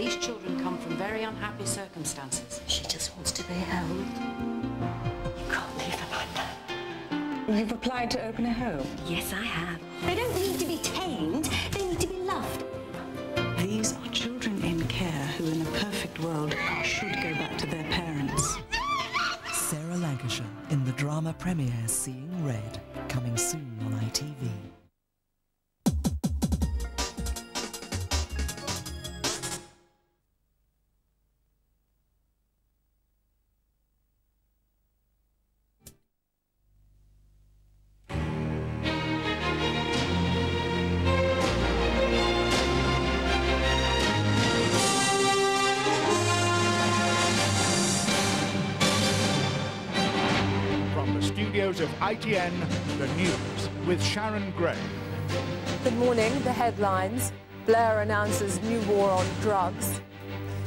These children come from very unhappy circumstances. She just wants to be held. You can't leave her like that. You've applied to open a home? Yes, I have. They don't need to be tamed, they need to be loved. These are children in care who, in a perfect world, should go back to their parents. Sarah Lancashire in the drama premiere Seeing Red, coming soon ITN, the news with Sharon Gray. Good morning. The headlines. Blair announces new war on drugs.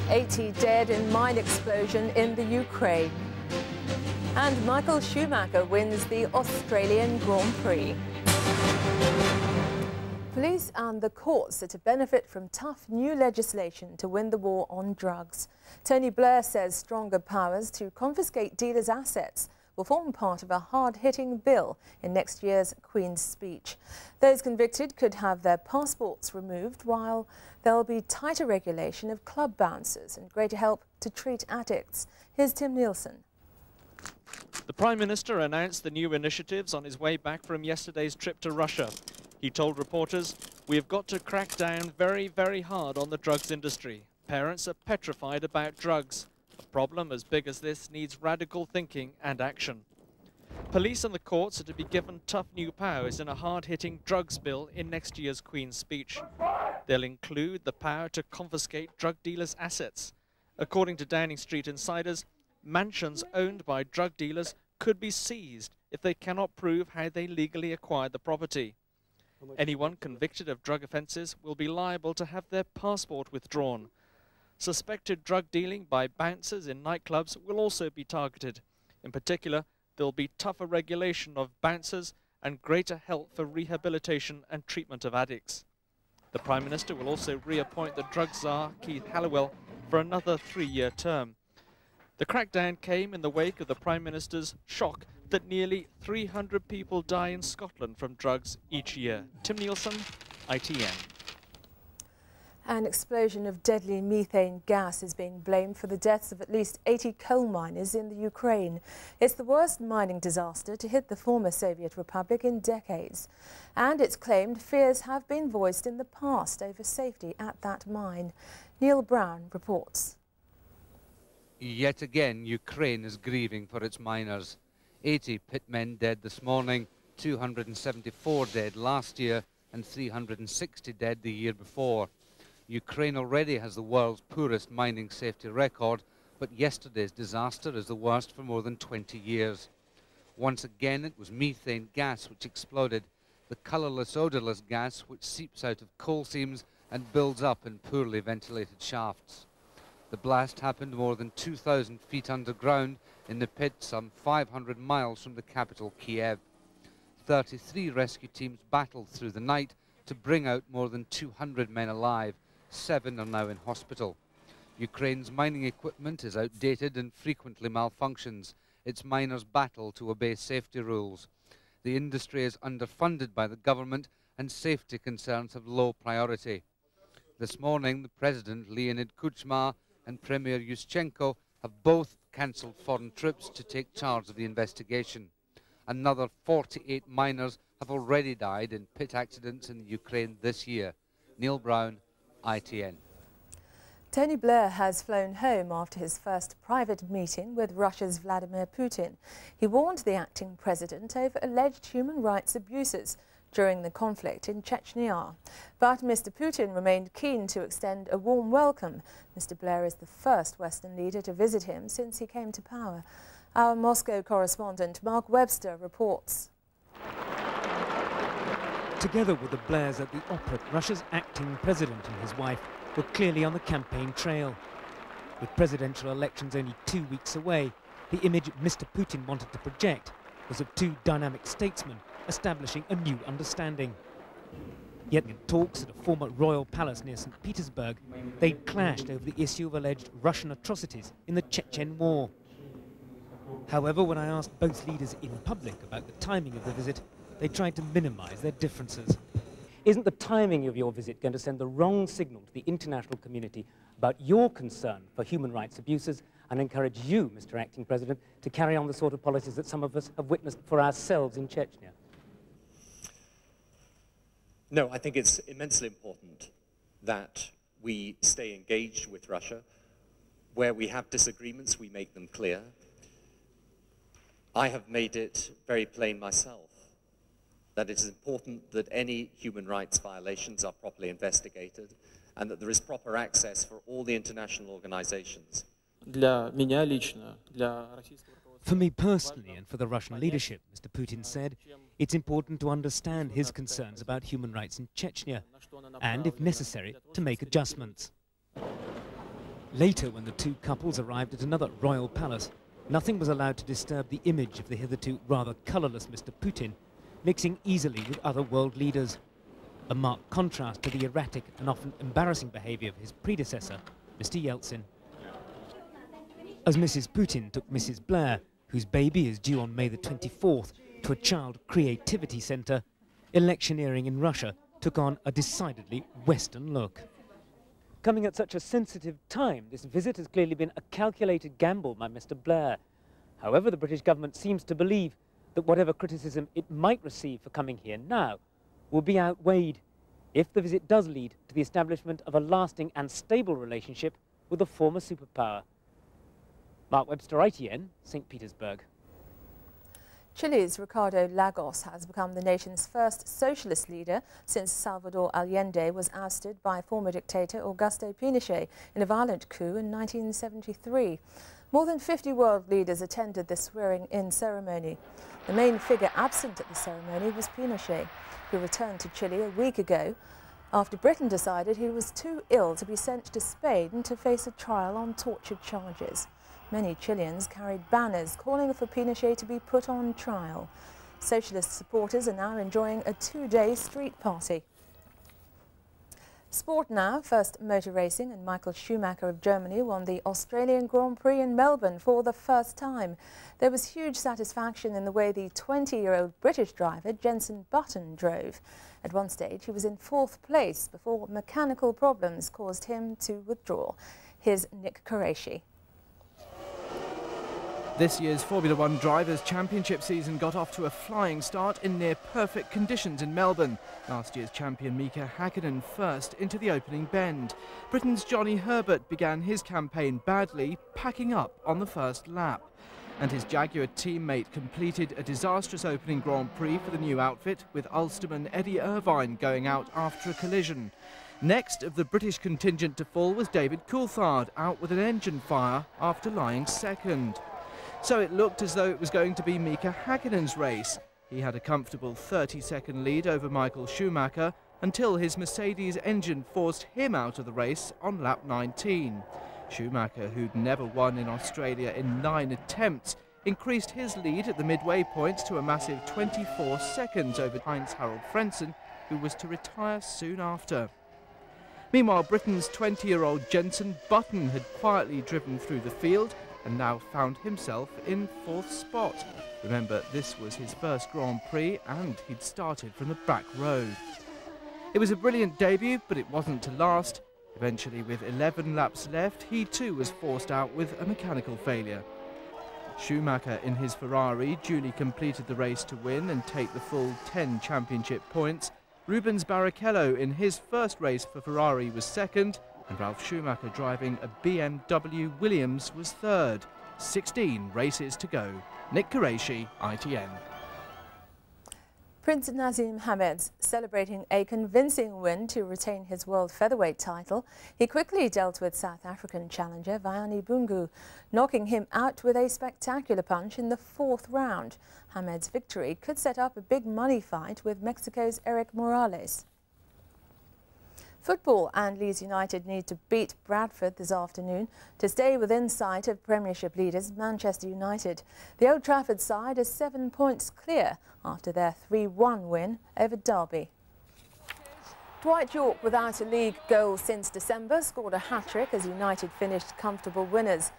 80 dead in mine explosion in the Ukraine. And Michael Schumacher wins the Australian Grand Prix. Police and the courts are to benefit from tough new legislation to win the war on drugs. Tony Blair says stronger powers to confiscate dealers' assets will form part of a hard-hitting bill in next year's Queen's speech. Those convicted could have their passports removed while there'll be tighter regulation of club bouncers and greater help to treat addicts. Here's Tim Nielsen. The Prime Minister announced the new initiatives on his way back from yesterday's trip to Russia. He told reporters, we have got to crack down very, very hard on the drugs industry. Parents are petrified about drugs. Problem as big as this needs radical thinking and action. Police and the courts are to be given tough new powers in a hard-hitting drugs bill in next year's Queen's speech. They'll include the power to confiscate drug dealers' assets. According to Downing Street insiders, mansions owned by drug dealers could be seized if they cannot prove how they legally acquired the property. Anyone convicted of drug offences will be liable to have their passport withdrawn. Suspected drug dealing by bouncers in nightclubs will also be targeted. In particular, there will be tougher regulation of bouncers and greater help for rehabilitation and treatment of addicts. The Prime Minister will also reappoint the drug czar, Keith Hellawell, for another three-year term. The crackdown came in the wake of the Prime Minister's shock that nearly 300 people die in Scotland from drugs each year. Tim Nielsen, ITN. An explosion of deadly methane gas is being blamed for the deaths of at least 80 coal miners in the Ukraine. It's the worst mining disaster to hit the former Soviet Republic in decades. And it's claimed fears have been voiced in the past over safety at that mine. Neil Brown reports. Yet again, Ukraine is grieving for its miners. 80 pitmen dead this morning, 274 dead last year, and 360 dead the year before. Ukraine already has the world's poorest mining safety record, but yesterday's disaster is the worst for more than 20 years. Once again, it was methane gas which exploded, the colourless, odourless gas which seeps out of coal seams and builds up in poorly ventilated shafts. The blast happened more than 2,000 feet underground in the pit some 500 miles from the capital, Kiev. 33 rescue teams battled through the night to bring out more than 200 men alive. Seven are now in hospital. Ukraine's mining equipment is outdated and frequently malfunctions. Its miners battle to obey safety rules. The industry is underfunded by the government and safety concerns have low priority. This morning, the President, Leonid Kuchma, and Premier Yushchenko have both cancelled foreign trips to take charge of the investigation. Another 48 miners have already died in pit accidents in Ukraine this year. Neil Brown, ITN. Tony Blair has flown home after his first private meeting with Russia's Vladimir Putin. He warned the acting president over alleged human rights abuses during the conflict in Chechnya. But Mr. Putin remained keen to extend a warm welcome. Mr. Blair is the first Western leader to visit him since he came to power. Our Moscow correspondent Mark Webster reports. Together with the Blairs at the opera, Russia's acting president and his wife were clearly on the campaign trail. With presidential elections only two weeks away, the image Mr. Putin wanted to project was of two dynamic statesmen establishing a new understanding. Yet in talks at a former royal palace near St. Petersburg, they clashed over the issue of alleged Russian atrocities in the Chechen War. However, when I asked both leaders in public about the timing of the visit, they tried to minimize their differences. Isn't the timing of your visit going to send the wrong signal to the international community about your concern for human rights abuses and encourage you, Mr. Acting President, to carry on the sort of policies that some of us have witnessed for ourselves in Chechnya? No, I think it's immensely important that we stay engaged with Russia. Where we have disagreements, we make them clear. I have made it very plain myself that it is important that any human rights violations are properly investigated and that there is proper access for all the international organizations. For me personally and for the Russian leadership, Mr. Putin said, it's important to understand his concerns about human rights in Chechnya and, if necessary, to make adjustments. Later, when the two couples arrived at another royal palace, nothing was allowed to disturb the image of the hitherto rather colourless Mr. Putin, mixing easily with other world leaders. A marked contrast to the erratic and often embarrassing behaviour of his predecessor, Mr. Yeltsin. As Mrs. Putin took Mrs. Blair, whose baby is due on May the 24th, to a child creativity centre, electioneering in Russia took on a decidedly Western look. Coming at such a sensitive time, this visit has clearly been a calculated gamble by Mr. Blair. However, the British government seems to believe that whatever criticism it might receive for coming here now will be outweighed if the visit does lead to the establishment of a lasting and stable relationship with a former superpower. Mark Webster, ITN, St. Petersburg. Chile's Ricardo Lagos has become the nation's first socialist leader since Salvador Allende was ousted by former dictator Augusto Pinochet in a violent coup in 1973. More than 50 world leaders attended the swearing-in ceremony. The main figure absent at the ceremony was Pinochet, who returned to Chile a week ago after Britain decided he was too ill to be sent to Spain to face a trial on torture charges. Many Chileans carried banners calling for Pinochet to be put on trial. Socialist supporters are now enjoying a two-day street party. Sport now, first motor racing and Michael Schumacher of Germany won the Australian Grand Prix in Melbourne for the first time. There was huge satisfaction in the way the 20-year-old British driver Jenson Button drove. At one stage he was in fourth place before mechanical problems caused him to withdraw. Here's Nick Qureshi. This year's Formula One Drivers' Championship season got off to a flying start in near perfect conditions in Melbourne. Last year's champion Mika Hakkinen first into the opening bend. Britain's Johnny Herbert began his campaign badly, packing up on the first lap. And his Jaguar teammate completed a disastrous opening Grand Prix for the new outfit, with Ulsterman Eddie Irvine going out after a collision. Next of the British contingent to fall was David Coulthard, out with an engine fire after lying second. So it looked as though it was going to be Mika Hakkinen's race. He had a comfortable 30-second lead over Michael Schumacher until his Mercedes engine forced him out of the race on lap 19. Schumacher, who'd never won in Australia in nine attempts, increased his lead at the midway point to a massive 24 seconds over Heinz Harald Frentzen, who was to retire soon after. Meanwhile, Britain's 20-year-old Jenson Button had quietly driven through the field and now found himself in fourth spot. Remember, this was his first Grand Prix and he'd started from the back row. It was a brilliant debut, but it wasn't to last. Eventually, with 11 laps left, he too was forced out with a mechanical failure. Schumacher in his Ferrari duly completed the race to win and take the full 10 championship points. Rubens Barrichello in his first race for Ferrari was second, and Ralf Schumacher driving a BMW Williams was third. 16 races to go. Nick Qureshi, ITN. Prince Naseem Hamed's celebrating a convincing win to retain his world featherweight title. He quickly dealt with South African challenger Vuyani Bungu, knocking him out with a spectacular punch in the fourth round. Hamed's victory could set up a big money fight with Mexico's Erik Morales. Football and Leeds United need to beat Bradford this afternoon to stay within sight of Premiership leaders Manchester United. The Old Trafford side is seven points clear after their 3-1 win over Derby. Dwight Yorke, without a league goal since December, scored a hat-trick as United finished comfortable winners.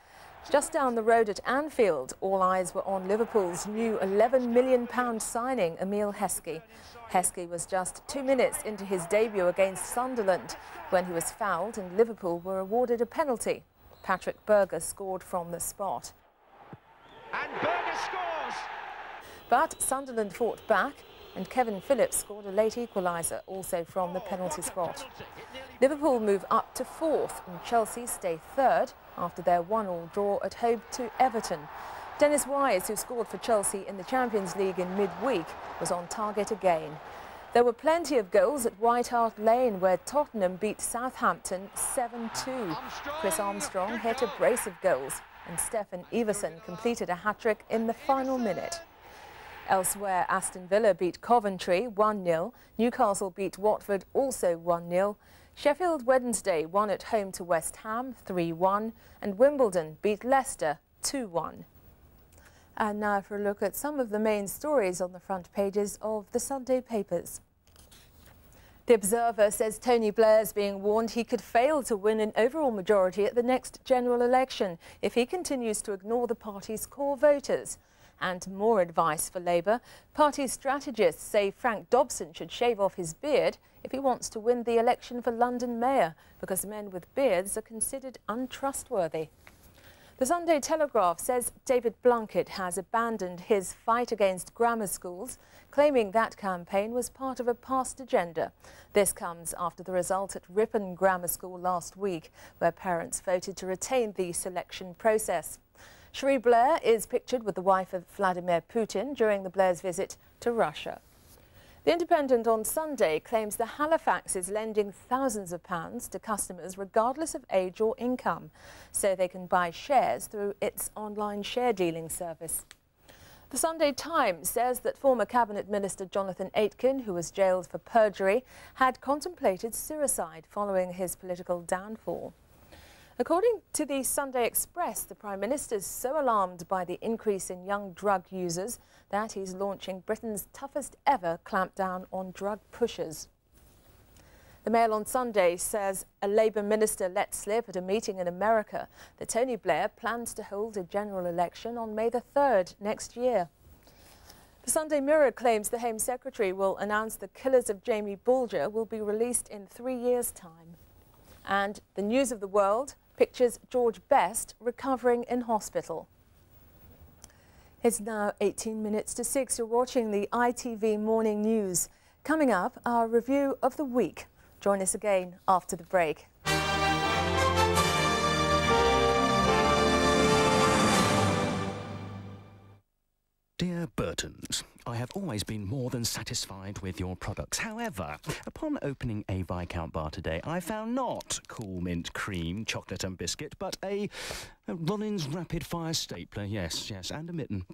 Just down the road at Anfield, all eyes were on Liverpool's new £11 million signing, Emile Heskey. Heskey was just two minutes into his debut against Sunderland when he was fouled and Liverpool were awarded a penalty. Patrik Berger scored from the spot. And Berger scores! But Sunderland fought back and Kevin Phillips scored a late equaliser, also from the penalty spot. Liverpool move up to fourth and Chelsea stay third after their one-all draw at home to Everton. Dennis Wise, who scored for Chelsea in the Champions League in midweek, was on target again. There were plenty of goals at White Hart Lane, where Tottenham beat Southampton 7-2. Chris Armstrong hit a brace of goals, and Steffen Iversen completed a hat-trick in the final minute. Elsewhere, Aston Villa beat Coventry 1-0. Newcastle beat Watford also 1-0. Sheffield Wednesday won at home to West Ham 3-1 and Wimbledon beat Leicester 2-1. And now for a look at some of the main stories on the front pages of the Sunday papers. The Observer says Tony Blair is being warned he could fail to win an overall majority at the next general election if he continues to ignore the party's core voters. And more advice for Labour. Party strategists say Frank Dobson should shave off his beard if he wants to win the election for London Mayor, because men with beards are considered untrustworthy. The Sunday Telegraph says David Blunkett has abandoned his fight against grammar schools, claiming that campaign was part of a past agenda. This comes after the result at Ripon Grammar School last week, where parents voted to retain the selection process. Cherie Blair is pictured with the wife of Vladimir Putin during the Blairs' visit to Russia. The Independent on Sunday claims the Halifax is lending thousands of pounds to customers regardless of age or income, so they can buy shares through its online share dealing service. The Sunday Times says that former Cabinet Minister Jonathan Aitken, who was jailed for perjury, had contemplated suicide following his political downfall. According to the Sunday Express, the Prime Minister is so alarmed by the increase in young drug users that he's launching Britain's toughest ever clampdown on drug pushers. The Mail on Sunday says a Labour minister let slip at a meeting in America that Tony Blair plans to hold a general election on May the 3rd next year. The Sunday Mirror claims the Home Secretary will announce the killers of Jamie Bulger will be released in three years' time. And the News of the World pictures George Best recovering in hospital. It's now 18 minutes to 6. You're watching the ITV Morning News. Coming up, our review of the week. Join us again after the break. Dear Burtons, I have always been more than satisfied with your products. However, upon opening a Viscount bar today, I found not cool mint cream, chocolate and biscuit, but a, a Rollins rapid fire stapler, yes, yes, and a mitten.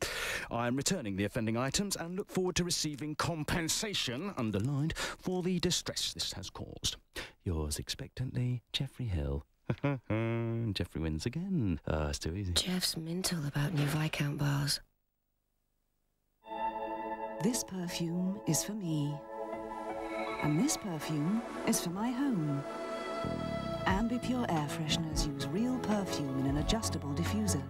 I am returning the offending items and look forward to receiving compensation, underlined, for the distress this has caused. Yours expectantly, Geoffrey Hill. Geoffrey wins again. Ah, it's too easy. Jeff's mental about new Viscount bars. This perfume is for me. And this perfume is for my home. Ambi Pur air fresheners use real perfume in an adjustable diffuser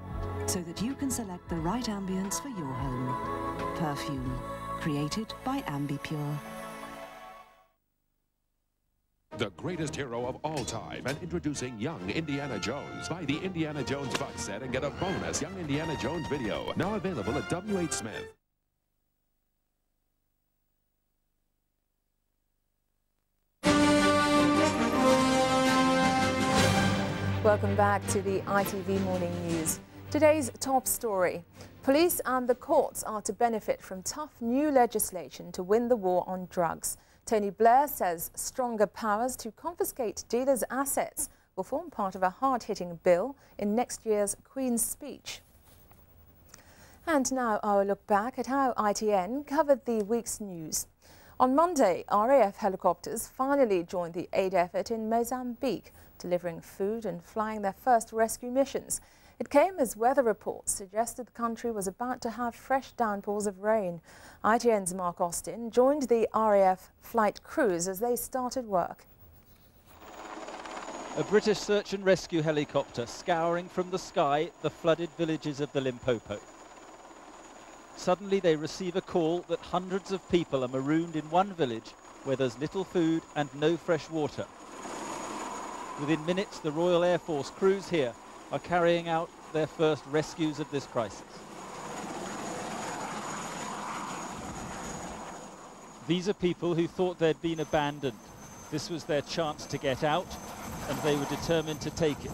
so that you can select the right ambience for your home. Perfume, created by Ambi Pur. The greatest hero of all time and introducing young Indiana Jones. Buy the Indiana Jones box set and get a bonus young Indiana Jones video. Now available at W.H. Smith. Welcome back to the ITV Morning News. Today's top story. Police and the courts are to benefit from tough new legislation to win the war on drugs. Tony Blair says stronger powers to confiscate dealers' assets will form part of a hard-hitting bill in next year's Queen's speech. And now our look back at how ITN covered the week's news. On Monday, RAF helicopters finally joined the aid effort in Mozambique delivering food and flying their first rescue missions. It came as weather reports suggested the country was about to have fresh downpours of rain. ITN's Mark Austin joined the RAF flight crews as they started work. A British search and rescue helicopter scouring from the sky the flooded villages of the Limpopo. Suddenly they receive a call that hundreds of people are marooned in one village where there's little food and no fresh water. Within minutes, the Royal Air Force crews here are carrying out their first rescues of this crisis. These are people who thought they'd been abandoned. This was their chance to get out, and they were determined to take it.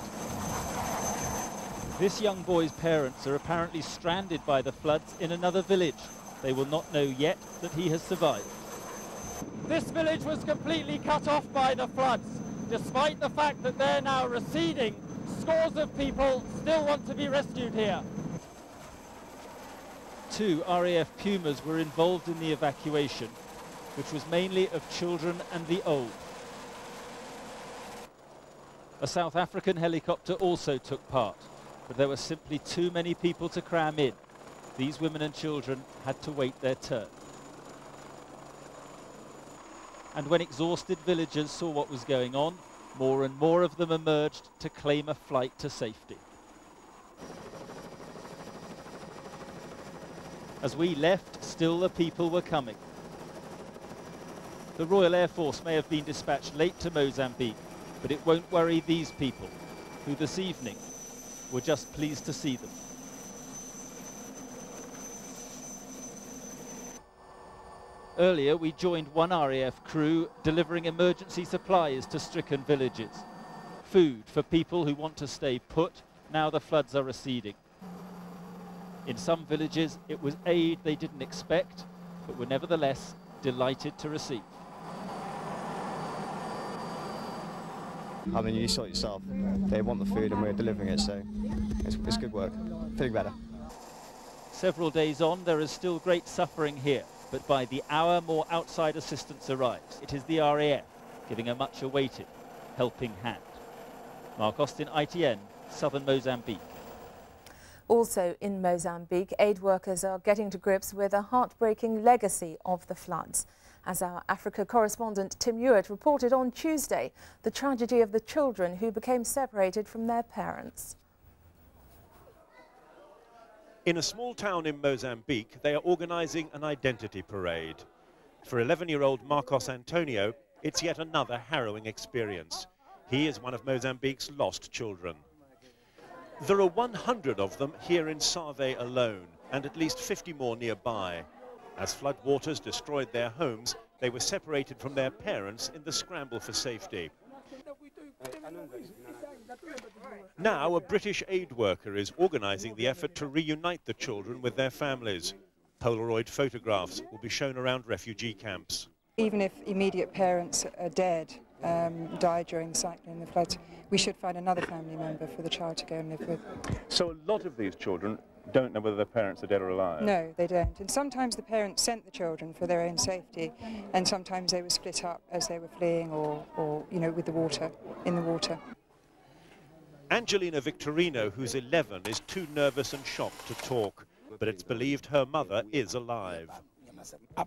This young boy's parents are apparently stranded by the floods in another village. They will not know yet that he has survived. This village was completely cut off by the floods. Despite the fact that they're now receding, scores of people still want to be rescued here. Two RAF Pumas were involved in the evacuation, which was mainly of children and the old. A South African helicopter also took part, but there were simply too many people to cram in. These women and children had to wait their turn. And when exhausted villagers saw what was going on, more and more of them emerged to claim a flight to safety. As we left, still the people were coming. The Royal Air Force may have been dispatched late to Mozambique, but it won't worry these people, who this evening were just pleased to see them. Earlier, we joined one RAF crew delivering emergency supplies to stricken villages. Food for people who want to stay put now the floods are receding. In some villages, it was aid they didn't expect, but were nevertheless delighted to receive. I mean, you saw it yourself. They want the food and we're delivering it, so it's, it's good work. Feeling better. Several days on, there is still great suffering here but by the hour more outside assistance arrives. It is the RAF giving a much awaited helping hand. Mark Austin, ITN, southern Mozambique. Also in Mozambique, aid workers are getting to grips with a heartbreaking legacy of the floods. As our Africa correspondent Tim Ewart reported on Tuesday, the tragedy of the children who became separated from their parents. In a small town in Mozambique, they are organising an identity parade. For 11-year-old Marcos Antonio, it's yet another harrowing experience. He is one of Mozambique's lost children. There are 100 of them here in Save alone, and at least 50 more nearby. As floodwaters destroyed their homes, they were separated from their parents in the scramble for safety. Now, a British aid worker is organising the effort to reunite the children with their families. Polaroid photographs will be shown around refugee camps. Even if immediate parents are dead, um, died during the cyclone, the floods, we should find another family member for the child to go and live with. So a lot of these children don't know whether their parents are dead or alive? No, they don't. And sometimes the parents sent the children for their own safety, and sometimes they were split up as they were fleeing or, or you know, with the water, in the water. Angelina Victorino, who's 11, is too nervous and shocked to talk, but it's believed her mother is alive. Ah,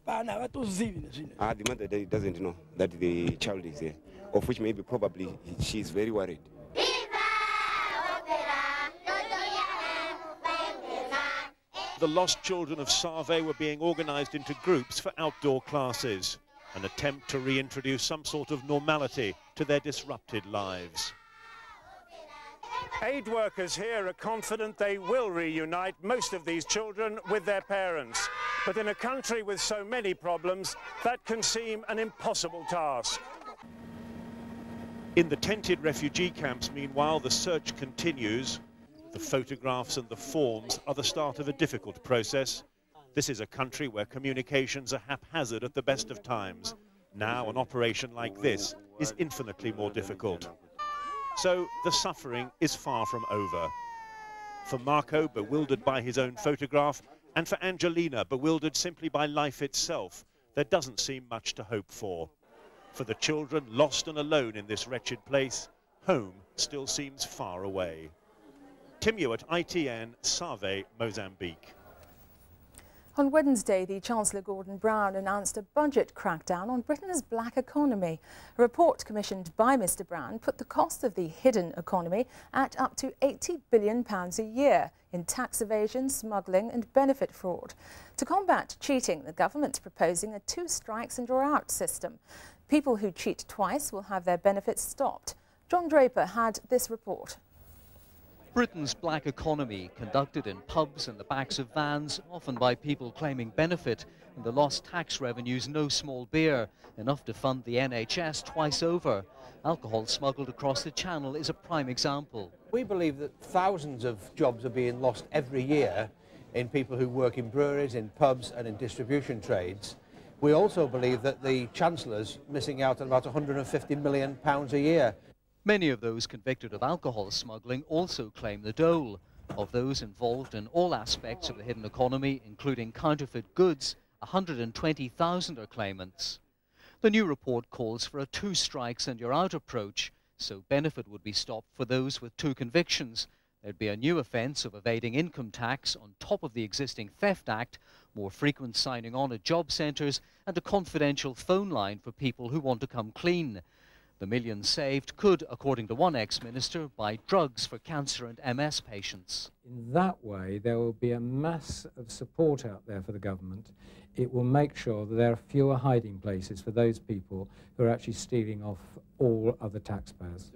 the mother doesn't know that the child is here, of which maybe probably she's very worried. The lost children of Save were being organised into groups for outdoor classes, an attempt to reintroduce some sort of normality to their disrupted lives. Aid workers here are confident they will reunite most of these children with their parents. But in a country with so many problems, that can seem an impossible task. In the tented refugee camps, meanwhile, the search continues. The photographs and the forms are the start of a difficult process. This is a country where communications are haphazard at the best of times. Now, an operation like this is infinitely more difficult. So the suffering is far from over. For Marco, bewildered by his own photograph, and for Angelina, bewildered simply by life itself, there doesn't seem much to hope for. For the children lost and alone in this wretched place, home still seems far away. Tim Ewart, ITN, Save, Mozambique. On Wednesday, the Chancellor Gordon Brown announced a budget crackdown on Britain's black economy. A report commissioned by Mr Brown put the cost of the hidden economy at up to £80 billion a year in tax evasion, smuggling and benefit fraud. To combat cheating, the government's proposing a two strikes and you're out system. People who cheat twice will have their benefits stopped. John Draper had this report. Britain's black economy, conducted in pubs and the backs of vans, often by people claiming benefit, and the lost tax revenues no small beer, enough to fund the NHS twice over. Alcohol smuggled across the channel is a prime example. We believe that thousands of jobs are being lost every year in people who work in breweries, in pubs and in distribution trades. We also believe that the Chancellor's missing out on about £150 million a year. Many of those convicted of alcohol smuggling also claim the dole. Of those involved in all aspects of the hidden economy, including counterfeit goods, 120,000 are claimants. The new report calls for a two strikes and you're out approach, so benefit would be stopped for those with two convictions. There'd be a new offence of evading income tax on top of the existing Theft Act, more frequent signing on at job centres, and a confidential phone line for people who want to come clean. The millions saved could, according to one ex-minister, buy drugs for cancer and MS patients. In that way, there will be a mass of support out there for the government. It will make sure that there are fewer hiding places for those people who are actually stealing off all other taxpayers.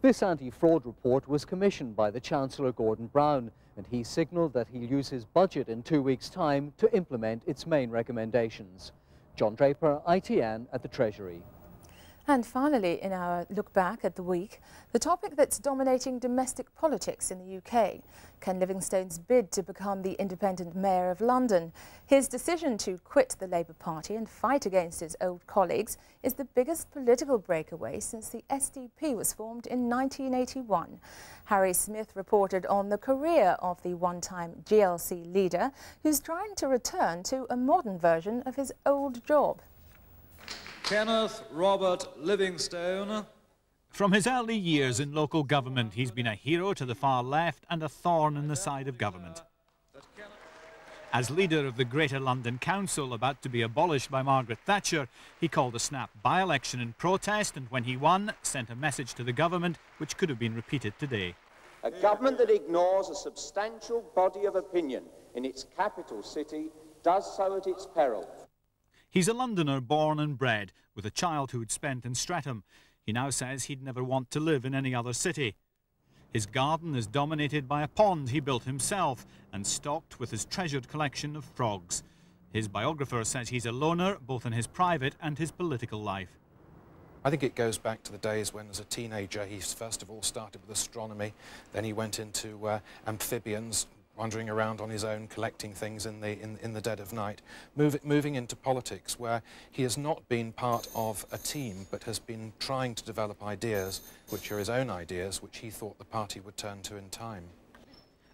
This anti-fraud report was commissioned by the Chancellor Gordon Brown, and he signalled that he'll use his budget in two weeks' time to implement its main recommendations. John Draper, ITN at the Treasury. And finally, in our look back at the week, the topic that's dominating domestic politics in the UK, Ken Livingstone's bid to become the independent mayor of London. His decision to quit the Labour Party and fight against his old colleagues is the biggest political breakaway since the SDP was formed in 1981. Harry Smith reported on the career of the one-time GLC leader who's trying to return to a modern version of his old job. Kenneth Robert Livingstone. From his early years in local government, he's been a hero to the far left and a thorn in the side of government. As leader of the Greater London Council, about to be abolished by Margaret Thatcher, he called a snap by-election in protest and when he won, sent a message to the government which could have been repeated today. A government that ignores a substantial body of opinion in its capital city does so at its peril. He's a Londoner born and bred, with a childhood spent in Streatham. He now says he'd never want to live in any other city. His garden is dominated by a pond he built himself and stocked with his treasured collection of frogs. His biographer says he's a loner both in his private and his political life. I think it goes back to the days when, as a teenager, he first of all started with astronomy, then he went into uh, amphibians, wandering around on his own, collecting things in the, in, in the dead of night, Move, moving into politics where he has not been part of a team but has been trying to develop ideas which are his own ideas, which he thought the party would turn to in time.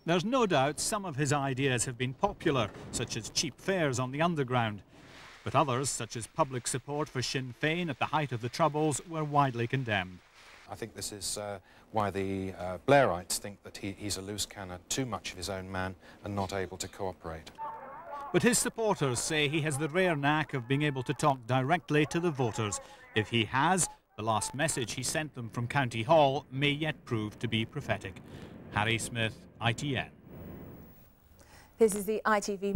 There's no doubt some of his ideas have been popular, such as cheap fares on the underground. But others, such as public support for Sinn Féin at the height of the Troubles, were widely condemned. I think this is uh, why the uh, Blairites think that he, he's a loose cannon, too much of his own man and not able to cooperate. But his supporters say he has the rare knack of being able to talk directly to the voters. If he has, the last message he sent them from County Hall may yet prove to be prophetic. Harry Smith, ITN. This is the ITV